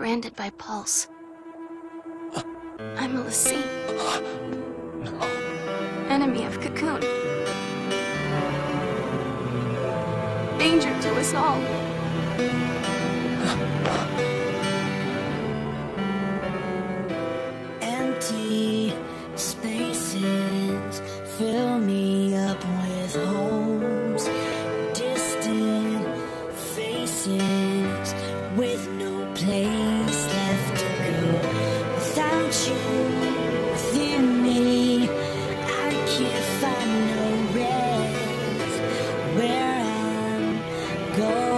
branded by Pulse. I'm a L'Cie. Enemy of Cocoon. Danger to us all. Empty spaces fill me up with holes. Distant faces with I know rest where I'm going.